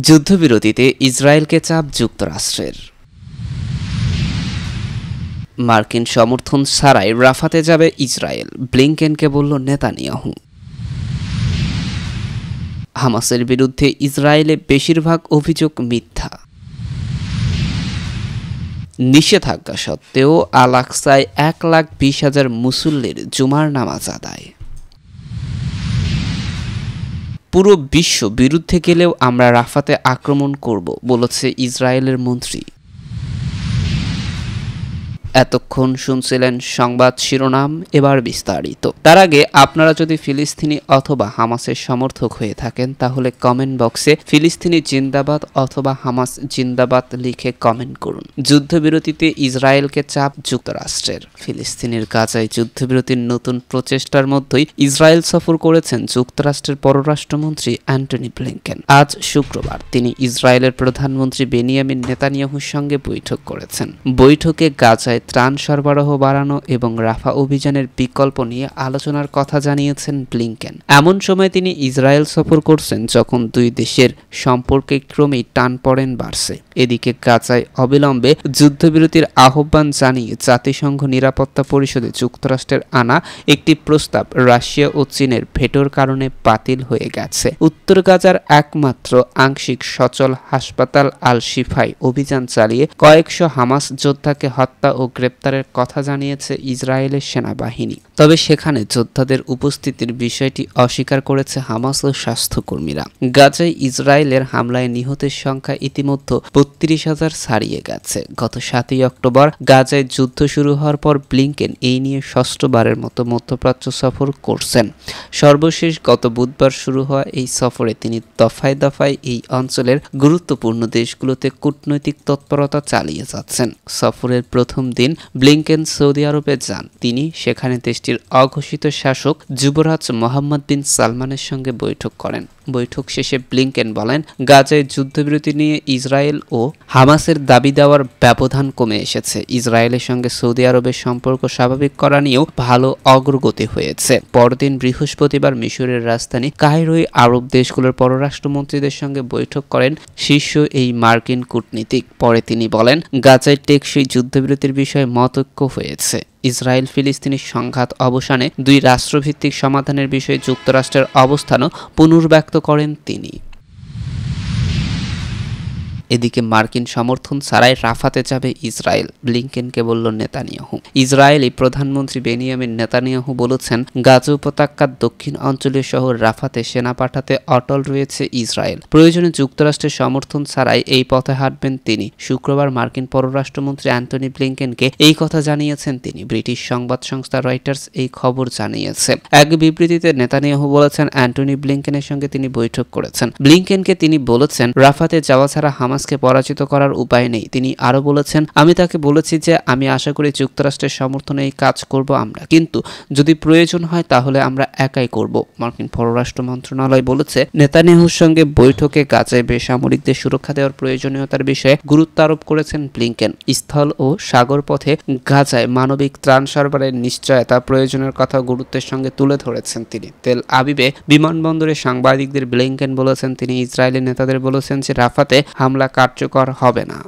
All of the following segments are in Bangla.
যুদ্ধবিরতিতে ইসরায়েলকে চাপ যুক্তরাষ্ট্রের। মার্কিন সমর্থন ছাড়াই রাফাতে যাবে ইসরায়েল, ব্লিংকেনকে বলল নেতানিয়াহু। হামাসের বিরুদ্ধে ইসরায়েলে বেশিরভাগ অভিযোগ মিথ্যা। নিষেধাজ্ঞা সত্ত্বেও আলাক্সায় এক লাখ বিশ হাজার মুসল্লির জুমার নামাজ আদায়। পুরো বিশ্ব বিরুদ্ধে গেলেও আমরা রাফাতে আক্রমণ করব বলেছে ইসরায়েলের মন্ত্রী। এতক্ষণ শুনছিলেন সংবাদ শিরোনাম এবার বিস্তারিত। তার আগে আপনারা যদি ফিলিস্তিনি অথবা হামাসের সমর্থক হয়ে থাকেন, তাহলে কমেন্ট বক্সে ফিলিস্তিনি জিন্দাবাদ অথবা হামাস জিন্দাবাদ লিখে কমেন্ট করুন। যুদ্ধবিরতিতে ইসরায়েলকে চাপ যুক্তরাষ্ট্রের। ফিলিস্তিনের গাজায় যুদ্ধবিরতির নতুন প্রচেষ্টার মধ্যেই ইসরায়েল সফর করেছেন যুক্তরাষ্ট্রের পররাষ্ট্রমন্ত্রী অ্যান্টনি ব্লিংকেন। আজ শুক্রবার তিনি ইসরায়েলের প্রধানমন্ত্রী বেনিয়ামিন নেতানিয়াহুর সঙ্গে বৈঠক করেছেন। বৈঠকে গাজায় ত্রাণ সরবরাহ বাড়ানো এবং রাফা অভিযানের বিকল্প নিয়ে আলোচনার কথা জানিয়েছেন ব্লিংকেন। এমন সময় তিনি ইসরায়েল সফর করছেন যখন দুই দেশের সম্পর্কে ক্রমেই টান পড়েন বাড়ছে এদিকে গাজায় অবিলম্বে যুদ্ধবিরতির আহ্বান জানিয়ে জাতিসংঘ নিরাপত্তা পরিষদে যুক্তরাষ্ট্রের আনা একটি প্রস্তাব রাশিয়া ও চীনের ভেটোর কারণে বাতিল হয়ে গেছে। উত্তর গাজার একমাত্র আংশিক সচল হাসপাতাল আল শিফাই অভিযান চালিয়ে কয়েকশো হামাস যোদ্ধাকে হত্যা ও গ্রেপ্তারের কথা জানিয়েছে ইসরায়েলের সেনাবাহিনী। তবে সেখানে যোদ্ধাদের উপস্থিতির বিষয়টি অস্বীকার করেছে হামাস ও স্বাস্থ্যকর্মীরা। গাজায় ইসরায়েলের হামলায় নিহতের সংখ্যা ইতিমধ্যে বত্রিশ হাজার ছাড়িয়ে গেছে। গত সাতই অক্টোবর গাজায় যুদ্ধ শুরু হওয়ার পর ব্লিংকেন এই নিয়ে ষষ্ঠবারের মতো মধ্যপ্রাচ্য সফর করছেন। সর্বশেষ গত বুধবার শুরু হওয়া এই সফরে তিনি দফায় দফায় এই অঞ্চলের গুরুত্বপূর্ণ দেশগুলোতে কূটনৈতিক তৎপরতা চালিয়ে যাচ্ছেন। সফরের প্রথম দিন ব্লিংকেন সৌদি আরবে যান। তিনি সেখানে দেশটির অঘোষিত শাসক যুবরাজ মোহাম্মদ বিন সালমানের সঙ্গে বৈঠক করেন। বৈঠক শেষে ব্লিংকেন বলেন, গাজায় যুদ্ধবিরতি নিয়ে ইসরায়েল ও হামাসের দাবি দেওয়ার ব্যবধান কমে এসেছে। ইসরায়েলের সঙ্গে সৌদি আরবের সম্পর্ক স্বাভাবিক করা নিয়েও ভালো অগ্রগতি হয়েছে। পরদিন বৃহস্পতিবার মিশরের রাজধানী কাহিরোই আরব দেশগুলোর পররাষ্ট্রমন্ত্রীদের সঙ্গে বৈঠক করেন শীর্ষ এই মার্কিন কূটনীতিক। পরে তিনি বলেন, গাজায় টেকসই যুদ্ধবিরতির বিষয়ে মতৈক্য হয়েছে। ইসরায়েল ফিলিস্তিনি সংঘাত অবসানে দুই রাষ্ট্রভিত্তিক সমাধানের বিষয়ে যুক্তরাষ্ট্রের অবস্থানও পুনর্ব্যক্ত করেন তিনি। এদিকে মার্কিন সমর্থন ছাড়াই রাফাতে যাবে ইসরায়েল। ব্লিংকেনকে বলল নেতানিয়াহু। ইসরায়েলি প্রধানমন্ত্রী বেনিয়ামিন নেতানিয়াহু বলেছেন, গাজা উপত্যকার দক্ষিণ অঞ্চলীয় শহর রাফাতে সেনা পাঠাতে অটল রয়েছে ইসরায়েল। প্রয়োজনে যুক্তরাষ্ট্রের সমর্থন ছাড়াই এই পথে হাঁটবেন তিনি। শুক্রবার মার্কিন পররাষ্ট্রমন্ত্রী অ্যান্টনি ব্লিংকেনকে এই কথা জানিয়েছেন তিনি। ব্রিটিশ সংবাদ সংস্থা রয়টার্স এই খবর জানিয়েছে। এক বিবৃতিতে নেতানিয়াহু বলেছেন, অ্যান্টনি ব্লিংকেনের সঙ্গে তিনি বৈঠক করেছেন। ব্লিংকেনকে তিনি বলেছেন, রাফাতে যাওয়া ছাড়া হামাস হামাসকে পরাজিত করার উপায় নেই। তিনি আরও বলেছেন, আমি তাকে বলেছি যে আমি আশা করি যুক্তরাষ্ট্রের সমর্থনে এই কাজ করব আমরা। কিন্তু যদি প্রয়োজন হয় তাহলে আমরা একাই করব। মার্কিন পররাষ্ট্র মন্ত্রণালয় বলেছে, নেতানিয়াহুর সঙ্গে বৈঠকে গাজায় বেসামরিকদের সুরক্ষা দেওয়ার প্রয়োজনীয়তার বিষয়ে গুরুত্ব আরোপ করেছেন ব্লিংকেন। স্থল ও সাগর পথে গাজায় মানবিক ত্রাণ সরবরাহের নিশ্চয়তা প্রয়োজনের কথা গুরুত্বের সঙ্গে তুলে ধরেছেন তিনি। তেল আবিবে বিমানবন্দরে সাংবাদিকদের ব্লিংকেন বলেছেন, তিনি ইসরায়েলের নেতাদের বলেছেন যে রাফাতে হামলা কার্যকর হবে না।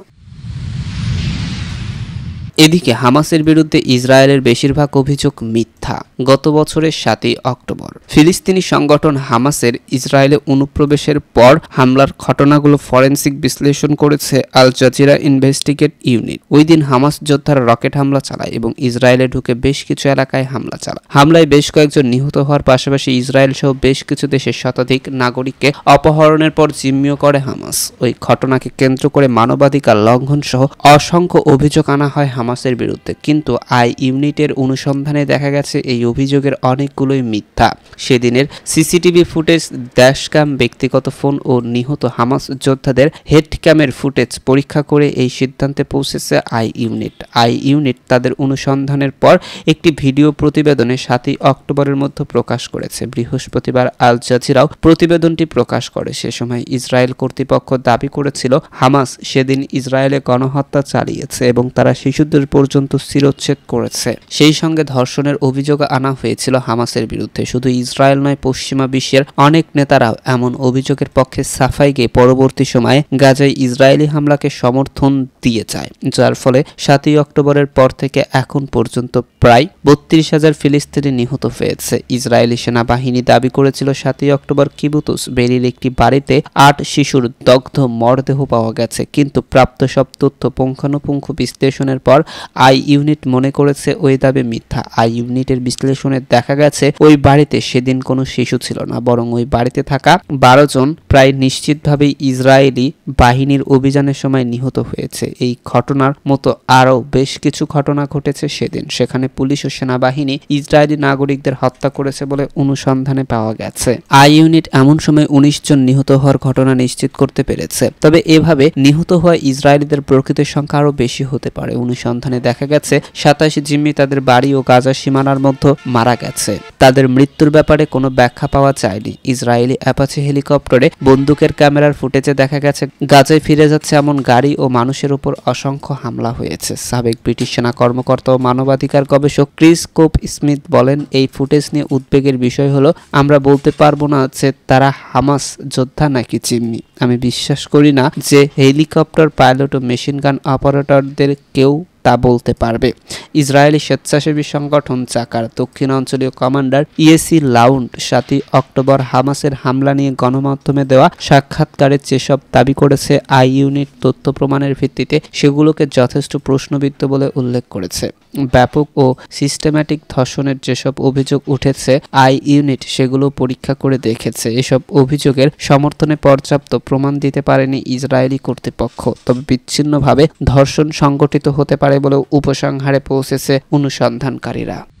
এদিকে হামাসের বিরুদ্ধে ইসরায়েলের বেশিরভাগ অভিযোগ মিথ্যা, গত বছরের সাতই অক্টোবর। ফিলিস্তিনি সংগঠন হামাসের ইসরায়েলে অনুপ্রবেশের পর হামলার ঘটনাগুলো ফরেন্সিক বিশ্লেষণ করেছে আল জাজিরা ইনভেস্টিগেট ইউনিট। ওই দিন হামাস যোদ্ধারা রকেট হামলা চালায় এবং ইসরায়েলে ঢুকে বেশ কিছু এলাকায় হামলা চালায়। হামলায় বেশ কয়েকজন নিহত হওয়ার পাশাপাশি ইসরায়েল সহ বেশ কিছু দেশের শতাধিক নাগরিককে অপহরণের পর জিম্মিও করে হামাস। ওই ঘটনাকে কেন্দ্র করে মানবাধিকার লঙ্ঘন সহ অসংখ্য অভিযোগ আনা হয় হামাসের বিরুদ্ধে। কিন্তু আই ইউনিটের অনুসন্ধানে দেখা গেছে, এই অভিযোগের অনেকগুলোই মিথ্যা। সেদিনের সিসিটিভি ফুটেজ, ড্যাশক্যাম ব্যক্তিগত ফোন ও নিহত হামাস যোদ্ধাদের হেড ক্যামের ফুটেজ পরীক্ষা করে এই সিদ্ধান্তে পৌঁছেছে আই ইউনিট। আই ইউনিট তাদের অনুসন্ধানের পর একটি ভিডিও প্রতিবেদনে সাতই অক্টোবরের মধ্যে প্রকাশ করেছে। বৃহস্পতিবার আল জাজিরাও প্রতিবেদনটি প্রকাশ করে। সে সময় ইসরায়েল কর্তৃপক্ষ দাবি করেছিল, হামাস সেদিন ইসরায়েলে গণহত্যা চালিয়েছে এবং তারা শিশুদের শিশুদের পর্যন্ত শিরোচ্ছেদ করেছে। সেই সঙ্গে ধর্ষণের অভিযোগ আনা হয়েছিল হামাসের বিরুদ্ধে। শুধু ইসরায়েল নয়, পশ্চিমা বিশ্বের অনেক নেতারাও এমন অভিযোগের পক্ষে সাফাই গিয়ে পরবর্তী সময়ে গাজায় ইসরায়েলি হামলাকে সমর্থন দিয়ে যায়, যার ফলে সাতই অক্টোবরের পর থেকে এখন পর্যন্ত প্রায় বত্রিশ হাজার ফিলিস্তিনি নিহত হয়েছে। ইসরায়েলি সেনাবাহিনী দাবি করেছিল, সাতই অক্টোবর কিবুতুস বেরির একটি বাড়িতে আট শিশুর দগ্ধ মরদেহ পাওয়া গেছে, কিন্তু প্রাপ্ত সব তথ্য পুঙ্খানুপুঙ্খ বিশ্লেষণের পর আই ইউনিট মনে করেছে ওই দাবি মিথ্যা। আই ইউনিটের বিশ্লেষণে দেখা গেছে, ওই বাড়িতে সেদিন কোনো শিশু ছিল না, বরং ওই বাড়িতে থাকা বারো জন প্রায় নিশ্চিতভাবেই ইসরায়েলি বাহিনীর অভিযানের সময় নিহত হয়েছে। এই ঘটনার মতো আরও বেশ কিছু ঘটনা ঘটেছে সেদিন। সেখানে পুলিশ ও সেনাবাহিনী ইসরায়েলি নাগরিকদের হত্যা করেছে বলে অনুসন্ধানে পাওয়া গেছে। আই ইউনিট এমন সময় উনিশ জন নিহত হওয়ার ঘটনা নিশ্চিত করতে পেরেছে। তবে এভাবে নিহত হওয়া ইসরায়েলিদের প্রকৃত সংখ্যা আরও বেশি হতে পারে। অনুসন্ধানে দেখা গেছে। সাতাশি জিম্মি তাদের বাড়ি ও গাজা সীমানার মধ্যে মারা গেছে। তাদের মৃত্যুর ব্যাপারে কোনো ব্যাখ্যা পাওয়া যায়নি। ইসরায়েলি অ্যাপাচি হেলিকপ্টারে বন্দুকের ক্যামেরার ফুটেজে দেখা গেছে, গাজায় ফিরে যাচ্ছে এমন গাড়ি ও মানুষের উপর অসংখ্য হামলা হয়েছে। সাবেক ব্রিটিশ সেনা কর্মকর্তা ও মানবাধিকার গবেষক ক্রিস কোপ স্মিথ বলেন, এই ফুটেজ নিয়ে উদ্বেগের বিষয় হলো, আমরা বলতে পারব না যে তারা হামাস যোদ্ধা নাকি চিম্মি আমি বিশ্বাস করি না যে হেলিকপ্টার পাইলট ও মেশিন গান অপারেটরদের কেউ তা বলতে পারবে। ইসরায়েলি স্বেচ্ছাসেবী সংগঠন চাকার দক্ষিণ অঞ্চলীয় কমান্ডার ইএসি লাউন্ড সাতই অক্টোবর হামাসের হামলা নিয়ে গণমাধ্যমে দেওয়া সাক্ষাৎকারে যেসব দাবি করেছে আই ইউনিট তথ্য প্রমাণের ভিত্তিতে সেগুলোকে যথেষ্ট প্রশ্নবিদ্ধ বলে উল্লেখ করেছে। ব্যাপক ও সিস্টেম্যাটিক ধর্ষণের যেসব অভিযোগ উঠেছে, আই ইউনিট সেগুলো পরীক্ষা করে দেখেছে। এসব অভিযোগের সমর্থনে পর্যাপ্ত প্রমাণ দিতে পারেনি ইসরায়েলি কর্তৃপক্ষ। তবে বিচ্ছিন্নভাবে ধর্ষণ সংগঠিত হতে পারে বলেও উপসংহারে পৌঁছেছে অনুসন্ধানকারীরা।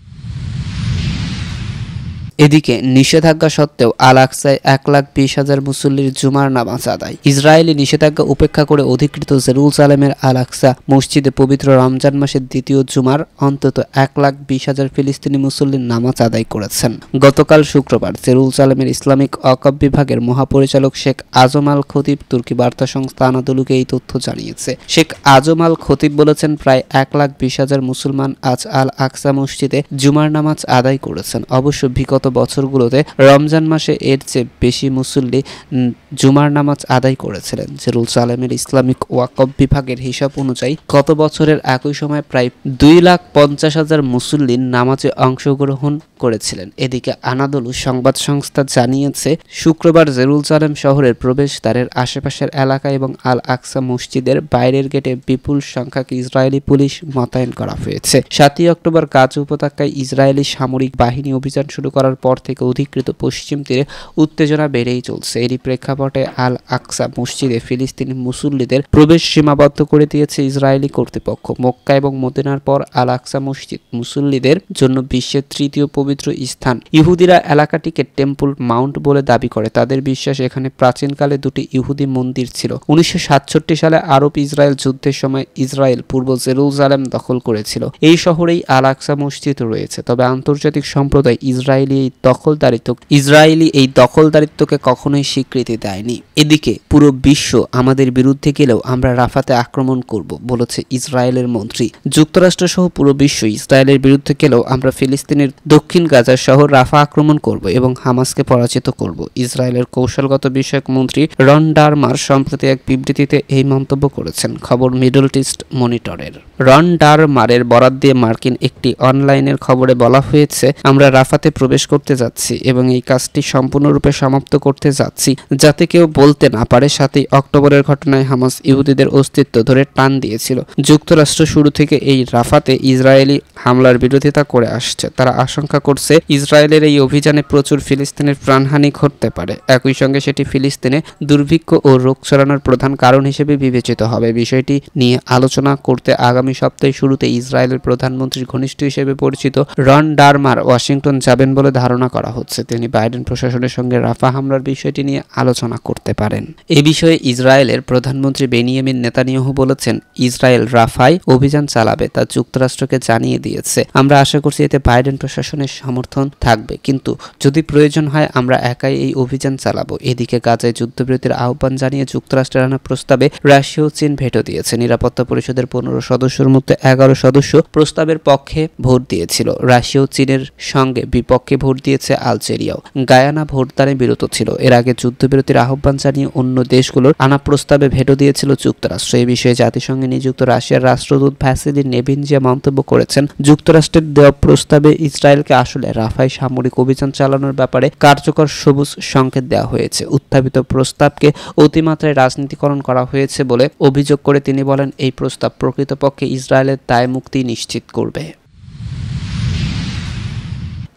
এদিকে নিষেধাজ্ঞা সত্ত্বেও আল আকসায় এক লাখ বিশ হাজার মুসল্লির জুমার নামাজ আদায়। ইসরায়েলি নিষেধাজ্ঞা উপেক্ষা করে অধিকৃত জেরুজালেমের আল আকসা মসজিদে পবিত্র রমজান মাসের দ্বিতীয় জুমার অন্তত এক লাখ বিশ হাজার ফিলিস্তিনি মুসল্লির নামাজ আদায় করেছেন। গতকাল শুক্রবার জেরুজালেমের ইসলামিক অকব বিভাগের মহাপরিচালক শেখ আজম আল খতিব তুর্কি বার্তা সংস্থা আনাদুলুকে এই তথ্য জানিয়েছে। শেখ আজম আল খতিব বলেছেন, প্রায় এক লাখ বিশ হাজার মুসলমান আজ আল আকসা মসজিদে জুমার নামাজ আদায় করেছেন। অবশ্য বিগত বছরগুলোতে রমজান মাসে এর চেয়ে বেশি মুসল্লি জুমার নামাজ আদায় করেছিলেন। জেরুজালেমের ইসলামিক ওয়াকফ বিভাগের হিসাব অনুযায়ী গত বছরের একই সময় প্রায় দুই লাখ পঞ্চাশ হাজার মুসল্লি নামাজে অংশগ্রহণ করেছিলেন। এদিকে আনাদলু সংবাদ সংস্থা জানিয়েছে, শুক্রবার জেরুজালেম শহরের প্রবেশদ্বারের আশেপাশের এলাকা এবং আল আকসা মসজিদের বাইরের গেটে বিপুল সংখ্যক ইসরায়েলি পুলিশ মোতায়েন করা হয়েছে। সাতই অক্টোবর গাজ উপত্যকায় ইসরায়েলি সামরিক বাহিনী অভিযান শুরু করার পর থেকে অধিকৃত পশ্চিম তীরে উত্তেজনা বেড়েই চলছে। এরই প্রেক্ষাপটে আল আকসা মসজিদে ফিলিস্তিনি মুসল্লিদের প্রবেশ সীমাবদ্ধ করে দিয়েছে ইসরায়েলি কর্তৃপক্ষ। মক্কা এবং মদিনার পর আল আকসা মসজিদ মুসল্লিদের জন্য বিশ্বের তৃতীয় পবিত্র স্থান। ইহুদিরা এলাকাটিকে টেম্পল মাউন্ট বলে দাবি করে। তাদের বিশ্বাস এখানে প্রাচীনকালে দুটি ইহুদি মন্দির ছিল। উনিশশো সাতষট্টি সালে আরব ইসরায়েল যুদ্ধের সময় ইসরায়েল পূর্ব জেরুজালেম দখল করেছিল। এই শহরেই আল আকসা মসজিদ রয়েছে। তবে আন্তর্জাতিক সম্প্রদায় ইসরায়েলি এই দখলদারিত্ব, ইসরায়েলি এই দখলদারিত্বকে কখনোই স্বীকৃতি দেয়নি। এদিকে পুরো বিশ্ব আমাদের বিরুদ্ধে গেলেও আমরা রাফাতে আক্রমণ করব, বলেছে ইসরায়েলের মন্ত্রী। যুক্তরাষ্ট্র সহ পুরো বিশ্ব ইসরায়েলের বিরুদ্ধে গেলেও আমরা ফিলিস্তিনের দক্ষিণ গাজার শহর রাফা আক্রমণ করব এবং হামাসকে পরাজিত করব, ইসরায়েলের কৌশলগত বিষয়ক মন্ত্রী রন ডারমার সম্প্রতি এক বিবৃতিতে এই মন্তব্য করেছেন, খবর মিডল ইস্ট মনিটরের। রন ডারমারের বরাদ দিয়ে মার্কিন একটি অনলাইনের খবরে বলা হয়েছে, আমরা রাফাতে প্রবেশ করতে যাচ্ছি এবং এই কাজটি সম্পূর্ণরূপে সমাপ্ত করতে যাচ্ছি যাতে কেউ বলতে না পারে। সাতই অক্টোবরের ঘটনায় হামাস ইহুদিদের অস্তিত্ব ধরে টান দিয়েছিল। যুক্তরাষ্ট্র শুরু থেকে এই রাফাতে ইসরায়েলি হামলার বিরোধিতা করে আসছে। তারা আশঙ্কা করছে ইসরায়েলের এই অভিযানে প্রচুর ফিলিস্তিনের প্রাণহানি ঘটতে পারে। একই সঙ্গে সেটি ফিলিস্তিনে দুর্ভিক্ষ ও রোগ ছড়ানোর প্রধান কারণ হিসেবে বিবেচিত হবে। বিষয়টি নিয়ে আলোচনা করতে আগামী সপ্তাহে শুরুতে ইসরায়েলের প্রধানমন্ত্রীর ঘনিষ্ঠ হিসেবে পরিচিত রন ডারমার ওয়াশিংটন যাবেন বলে ধারণা করা হচ্ছে, তিনি বাইডেন প্রশাসনের সঙ্গে রাফা হামলার বিষয়টি নিয়ে আলোচনা করতে পারেন। এ বিষয়ে ইসরায়েলের প্রধানমন্ত্রী বেনিয়ামিন নেতানিয়াহু বলেছেন, ইসরায়েল রাফায় অভিযান চালাবে, তা যুক্তরাষ্ট্রকে জানিয়ে দিয়েছে। আমরা আশা করছি এতে বাইডেন প্রশাসনের সমর্থন থাকবে, কিন্তু যদি প্রয়োজন হয়, আমরা একাই এই অভিযান চালাবো। এদিকে গাজায় যুদ্ধবিরতির আহ্বান জানিয়ে যুক্তরাষ্ট্রের আনা প্রস্তাবে রাশিয়া ও চীন ভেটো দিয়েছে। নিরাপত্তা পরিষদের পনেরো সদস্যের মধ্যে এগারো সদস্য প্রস্তাবের পক্ষে ভোট দিয়েছিল। রাশিয়া ও চীনের সঙ্গে বিপক্ষে ভোট দিয়েছে আলজেরিয়াও। গায়ানা ভোটদানে বিরত ছিল। এর আগে যুদ্ধবিরতির আহ্বান জানিয়ে অন্য দেশগুলোর আনা প্রস্তাবে ভেটো দিয়েছিল যুক্তরাষ্ট্র। এই বিষয়ে জাতিসংঘে নিযুক্ত রাশিয়ার রাষ্ট্রদূত ভ্যাসিলি নেভিনজিয়া মন্তব্য করেছেন। যুক্তরাষ্ট্রের দেওয়া প্রস্তাবে ইসরায়েলকে আসলে রাফায় সামরিক অভিযান চালানোর ব্যাপারে কার্যকর সবুজ সংকেত দেওয়া হয়েছে। উত্থাপিত প্রস্তাবকে অতিমাত্রায় রাজনীতিকরণ করা হয়েছে বলে অভিযোগ করে তিনি বলেন, এই প্রস্তাব প্রকৃতপক্ষে ইসরায়েলের দায় মুক্তি নিশ্চিত করবে।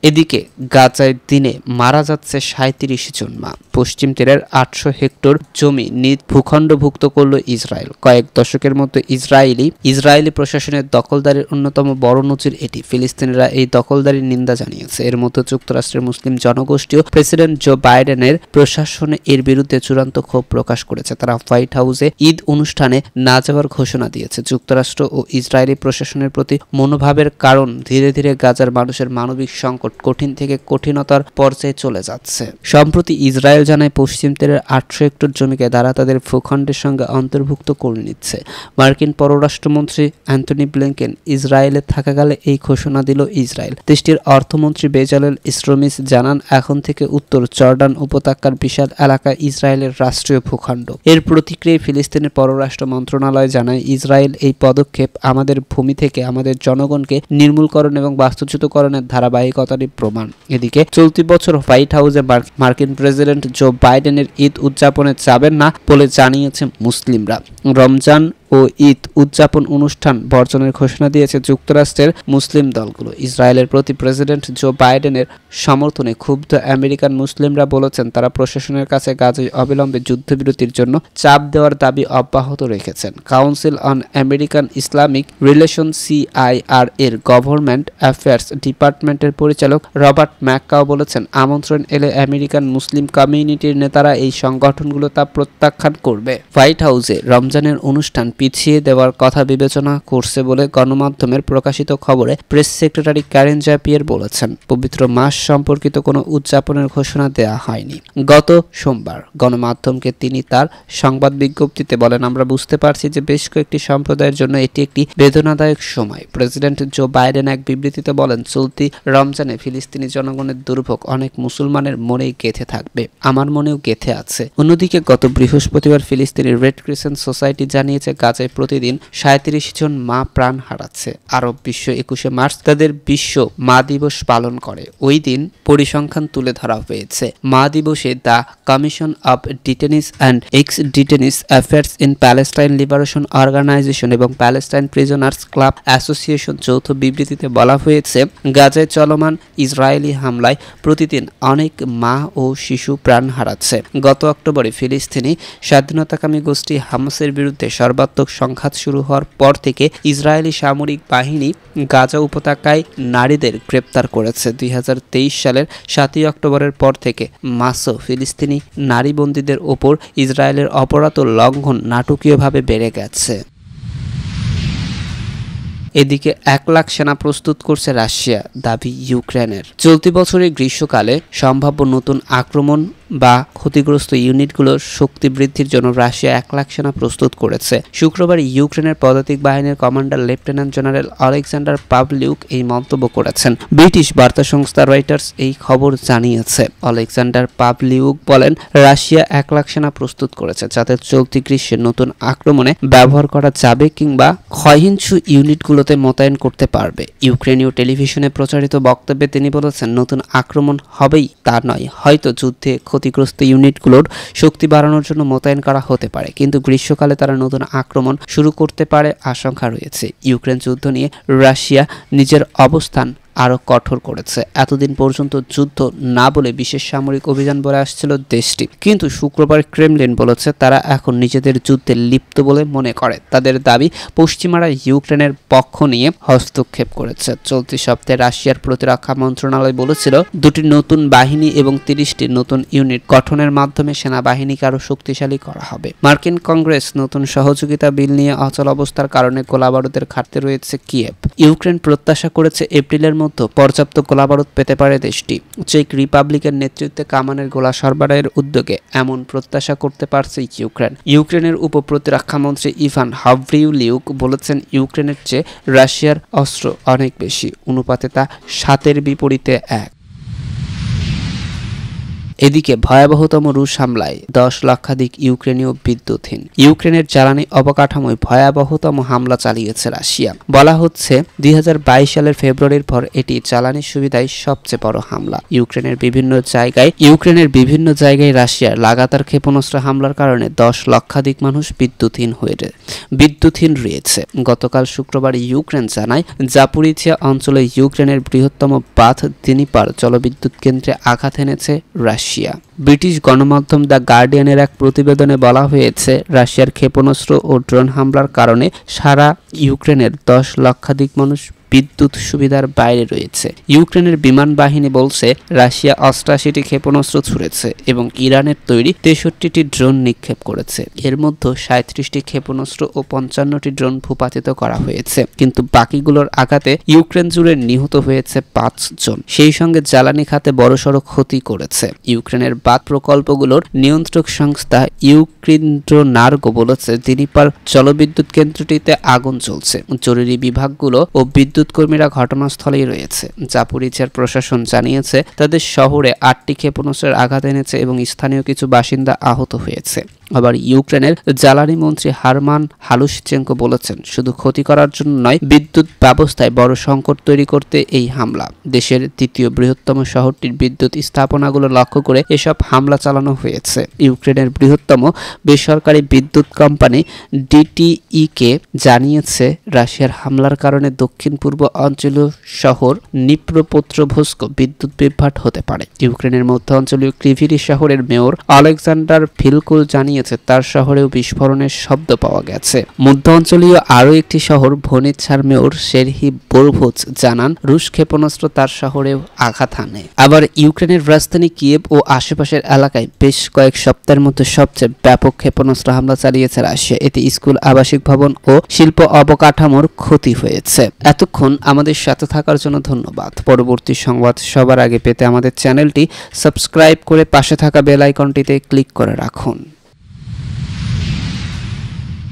এদিকে গাজায় দিনে মারা যাচ্ছে সাঁত্রিশ জন মা। পশ্চিম তীরের আটশো হেক্টর জমি নিজ ভূখণ্ডভুক্ত করল ইসরায়েল। কয়েক দশকের মধ্যে ইসরায়েলি ইসরায়েলি প্রশাসনের দখলদারির অন্যতম বড় নজির এটি। ফিলিস্তিনিরা এই দখলদারির নিন্দা জানিয়েছে। এর মধ্যে যুক্তরাষ্ট্রের মুসলিম জনগোষ্ঠীও প্রেসিডেন্ট জো বাইডেনের প্রশাসনে এর বিরুদ্ধে চূড়ান্ত ক্ষোভ প্রকাশ করেছে। তারা হোয়াইট হাউসে ঈদ অনুষ্ঠানে না যাওয়ার ঘোষণা দিয়েছে। যুক্তরাষ্ট্র ও ইসরায়েলি প্রশাসনের প্রতি মনোভাবের কারণ ধীরে ধীরে গাজার মানুষের মানবিক সংকট সংকট কঠিন থেকে কঠিনতার পর্যায়ে চলে যাচ্ছে। সম্প্রতি ইসরায়েল জানায়, পশ্চিম তীরের আটশো হেক্টর জমিকে তারা তাদের ভূখণ্ডের সঙ্গে অন্তর্ভুক্ত করে নিচ্ছে। মার্কিন পররাষ্ট্রমন্ত্রী অ্যান্টনি ব্লিংকেন ইসরায়েলে থাকাকালে এই ঘোষণা দিল ইসরায়েল। দেশটির অর্থমন্ত্রী বেজালেল ইসরোমিস জানান, এখন থেকে উত্তর জর্ডান উপত্যকার বিশাল এলাকা ইসরায়েলের রাষ্ট্রীয় ভূখণ্ড। এর প্রতিক্রিয়ায় ফিলিস্তিনের পররাষ্ট্র মন্ত্রণালয় জানায়, ইসরায়েল এই পদক্ষেপ আমাদের ভূমি থেকে আমাদের জনগণকে নির্মূলকরণ এবং বাস্তুচ্যুতকরণের ধারাবাহিকতারই প্রমাণ। এদিকে চলতি বছর হোয়াইট হাউসে মার্কিন প্রেসিডেন্ট জো বাইডেনের ঈদ উদযাপনে যাবেন না বলে জানিয়েছে মুসলিমরা। রমজান ও ঈদ উদযাপন অনুষ্ঠান বর্জনের ঘোষণা দিয়েছে যুক্তরাষ্ট্রের মুসলিম দলগুলো। ইসরায়েলের প্রতি প্রেসিডেন্ট জো বাইডেনের সমর্থনে ক্ষুব্ধ আমেরিকান মুসলিমরা বলেছেন, তারা প্রশাসনের কাছে গাজে অবিলম্বে যুদ্ধবিরতির জন্য চাপ দেওয়ার দাবি অব্যাহত রেখেছেন। Council on American Islamic relation CIR এর গভর্নমেন্ট অ্যাফেয়ার্স ডিপার্টমেন্টের পরিচালক রবার্ট ম্যাককাও বলেছেন, আমন্ত্রণ এলে আমেরিকান মুসলিম কমিউনিটির নেতারা এই সংগঠনগুলো তা প্রত্যাখ্যান করবে। হোয়াইট হাউসে রমজানের অনুষ্ঠান পিছিয়ে দেওয়ার কথা বিবেচনা করছে বলে গণমাধ্যমের প্রকাশিত খবরে প্রেস সেক্রেটারি ক্যারেন জ্যাপিয়ার বলেছেন, পবিত্র মাস সম্পর্কিত কোনো উদযাপনের ঘোষণা দেয়া হয়নি। গত সোমবার গণমাধ্যমকে তিনি তার সংবাদ বিজ্ঞপ্তিতে বলেন, আমরা বুঝতে পারছি যে বেশ কয়েকটি সম্প্রদায়ের জন্য এটি একটি বেদনাদায়ক সময়। প্রেসিডেন্ট জো বাইডেন এক বিবৃতিতে বলেন, চলতি রমজানে ফিলিস্তিনি জনগণের দুর্ভোগ অনেক মুসলমানের মনেই গেঁথে থাকবে, আমার মনেও গেঁথে আছে। অন্যদিকে গত বৃহস্পতিবার ফিলিস্তিনি রেড ক্রিসেন্ট সোসাইটি জানিয়েছে গাজায় প্রতিদিন সাঁত্রিশ জন মা প্রাণ হারাচ্ছে। আরব বিশ্ব একুশে মার্চ তাদের বিশ্ব মা দিবস পালন করে। ওই দিন পরিসংখ্যান তুলে ধরা হয়েছে। মা দিবসে the Commission of Detainees and ex detainees affairs in Palestine Liberation Organization এবং প্যালেস্টাইন প্রিজনার্স ক্লাব অ্যাসোসিয়েশন যৌথ বিবৃতিতে বলা হয়েছে, গাজায় চলমান ইসরায়েলি হামলায় প্রতিদিন অনেক মা ও শিশু প্রাণ হারাচ্ছে। গত অক্টোবরে ফিলিস্তিনি স্বাধীনতাকামী গোষ্ঠী হামাসের বিরুদ্ধে সর্বাত্মক মারাত্মক সংঘাত শুরু হওয়ার পর থেকে ইসরায়েলি সামরিক বাহিনী গাজা উপত্যকায় নারীদের গ্রেপ্তার করেছে। দুই হাজার তেইশ সালের সাতই অক্টোবরের পর থেকে মাসো ফিলিস্তিনি নারী বন্দীদের ওপর ইসরায়েলের অপরাধ লঙ্ঘন নাটকীয়ভাবে বেড়ে গেছে। এদিকে এক লাখ সেনা প্রস্তুত করছে রাশিয়া, দাবি ইউক্রেনের। চলতি বছরের গ্রীষ্মকালে সম্ভাব্য নতুন আক্রমণ বা ক্ষতিগ্রস্ত ইউনিটগুলোর শক্তি বৃদ্ধির জন্য রাশিয়া এক লাখ সেনা প্রস্তুত করেছে। শুক্রবার ইউক্রেনের পদাতিক বাহিনীর commander lieutenant general Alexander Pavliuk এই মন্তব্য করেছেন। ব্রিটিশ বার্তা সংস্থা রয়টার্স এই খবর জানিয়েছে। আলেকজান্ডার পাবলিউক বলেন, রাশিয়া এক লাখ সেনা প্রস্তুত করেছে, যাতে চলতি গ্রীষ্মে নতুন আক্রমণে ব্যবহার করা যাবে কিংবা ক্ষয়হিংসু ইউনিটগুলোতে মোতায়েন করতে পারবে। ইউক্রেনীয় টেলিভিশনে প্রচারিত বক্তব্যে তিনি বলেছেন, নতুন আক্রমণ হবেই তা নয়, হয়তো যুদ্ধে ক্ষতিগ্রস্ত ইউনিটগুলোর শক্তি বাড়ানোর জন্য মোতায়েন করা হতে পারে। কিন্তু গ্রীষ্মকালে তারা নতুন আক্রমণ শুরু করতে পারে, আশঙ্কা রয়েছে। ইউক্রেন যুদ্ধ নিয়ে রাশিয়া নিজের অবস্থান আরও কঠোর করেছে। এতদিন পর্যন্ত যুদ্ধ না বলে বিশেষ সামরিক অভিযান বলে আসছিল দেশটি। কিন্তু শুক্রবার ক্রেমলিন বলেছে, তারা এখন নিজেদের যুদ্ধে লিপ্ত বলে মনে করে। তাদের দাবি, পশ্চিমারা ইউক্রেনের পক্ষ নিয়ে হস্তক্ষেপ করেছে। চলতি সপ্তাহে রাশিয়ার প্রতিরক্ষা মন্ত্রণালয় বলেছিল, দুটি নতুন বাহিনী এবং তিরিশটি নতুন ইউনিট গঠনের মাধ্যমে সেনাবাহিনীকে আরও শক্তিশালী করা হবে। মার্কিন কংগ্রেস নতুন সহযোগিতা বিল নিয়ে অচল অবস্থার কারণে গোলাবারুদের ঘাটতি রয়েছে কিয়েভ। ইউক্রেন প্রত্যাশা করেছে এপ্রিলের মধ্যে পর্যাপ্ত গোলাবারুদ পেতে পারে দেশটি। চেক রিপাবলিকের নেতৃত্বে কামানের গোলা সরবরাহের উদ্যোগে এমন প্রত্যাশা করতে পারছে ইউক্রেন। ইউক্রেনের উপপ্রতিরক্ষামন্ত্রী ইভান হাভরিউলিউক বলেছেন, ইউক্রেনের চেয়ে রাশিয়ার অস্ত্র অনেক বেশি। অনুপাতে তা সাতের বিপরীতে এক। এদিকে ভয়াবহতম রুশ হামলায় দশ লক্ষাধিক ইউক্রেনীয় বিদ্যুৎহীন। ইউক্রেনের জ্বালানি অবকাঠামোয় ভয়াবহতম হামলা চালিয়েছে রাশিয়া। বলা হচ্ছে, দুই হাজার বাইশ সালের ফেব্রুয়ারির পর এটি জ্বালানি সুবিধায় সবচেয়ে বড় হামলা। ইউক্রেনের বিভিন্ন জায়গায়, ইউক্রেনের বিভিন্ন জায়গায় রাশিয়ার লাগাতার ক্ষেপণাস্ত্র হামলার কারণে দশ লক্ষাধিক মানুষ বিদ্যুৎহীন হয়ে বিদ্যুৎহীন রয়েছে। গতকাল শুক্রবার ইউক্রেন জানায় জাপুরিচিয়া অঞ্চলে ইউক্রেনের বৃহত্তম বাঁধ দিনিপার জলবিদ্যুৎ কেন্দ্রে আঘাত এনেছে রাশিয়া। রাশিয়া। ব্রিটিশ গণমাধ্যম দ্য গার্ডিয়ানের এক প্রতিবেদনে বলা হয়েছে, রাশিয়ার ক্ষেপণাস্ত্র ও ড্রোন হামলার কারণে সারা ইউক্রেনের দশ লক্ষাধিক মানুষ বিদ্যুৎ সুবিধার বাইরে রয়েছে। ইউক্রেনের বিমান বাহিনী বলছে, রাশিয়া অষ্টাশিটি ক্ষেপণাস্ত্র ছুড়েছে এবং ইরানের তৈরি তেষট্টিটি ড্রোন নিক্ষেপ করেছে। এর মধ্যে সাঁত্রিশটি ক্ষেপণাস্ত্র ও পঞ্চান্নটি ড্রোন ভূপাতিত করা হয়েছে। কিন্তু বাকিগুলোর আঘাতে ইউক্রেন জুড়ে নিহত হয়েছে পাঁচজন সেই সঙ্গে জ্বালানি খাতে বড়সড় ক্ষতি করেছে। ইউক্রেনের বাদ প্রকল্পগুলোর নিয়ন্ত্রক সংস্থা নার্গো বলেছে দিনিপার জলবিদ্যুৎ কেন্দ্রটিতে আগুন চলছে জরুরি বিভাগগুলো ও বিদ্যুৎ বিদ্যুৎ কর্মীরা ঘটনাস্থলেই রয়েছে। জাপুরিচার প্রশাসন জানিয়েছে, তাদের শহরে আটটি ক্ষেপণাস্ত্রের আঘাত এনেছে এবং স্থানীয় কিছু বাসিন্দা আহত হয়েছে। আবার ইউক্রেনের জ্বালানি মন্ত্রী হারমান হালুসচেঙ্কো বলেছেন, শুধু ক্ষতি করার জন্য নয়, বিদ্যুৎ ব্যবস্থায় বড় সংকট তৈরি করতে এই হামলা। দেশের দ্বিতীয় বৃহত্তম শহরটির বিদ্যুৎ স্থাপনাগুলো লক্ষ্য করে এসব হামলা চালানো হয়েছে। ইউক্রেনের বৃহত্তম বেসরকারি বিদ্যুৎ কোম্পানি ডিটিই জানিয়েছে, রাশিয়ার হামলার কারণে দক্ষিণ পূর্ব অঞ্চলীয় শহর নিপ্রপত্রভস্ক বিদ্যুৎ বিভ্রাট হতে পারে। ইউক্রেনের মধ্য অঞ্চলীয় ক্রিভিরি শহরের মেয়র আলেকজান্ডার ফিলকুল জানিয়ে জানিয়েছে, তার শহরেও বিস্ফোরণের শব্দ পাওয়া গেছে। মধ্য অঞ্চলীয় আরও একটি শহর ভনিৎসার মেয়র শেরহি বোরভোজ জানান, রুশ ক্ষেপণাস্ত্র তার শহরেও আঘাত হানে। আবার ইউক্রেনের রাজধানী কিয়েভ ও আশেপাশের এলাকায় বেশ কয়েক সপ্তাহের মধ্যে সবচেয়ে ব্যাপক ক্ষেপণাস্ত্র হামলা চালিয়েছে রাশিয়া। এতে স্কুল, আবাসিক ভবন ও শিল্প অবকাঠামোর ক্ষতি হয়েছে। এতক্ষণ আমাদের সাথে থাকার জন্য ধন্যবাদ। পরবর্তী সংবাদ সবার আগে পেতে আমাদের চ্যানেলটি সাবস্ক্রাইব করে পাশে থাকা বেল আইকনটিতে ক্লিক করে রাখুন।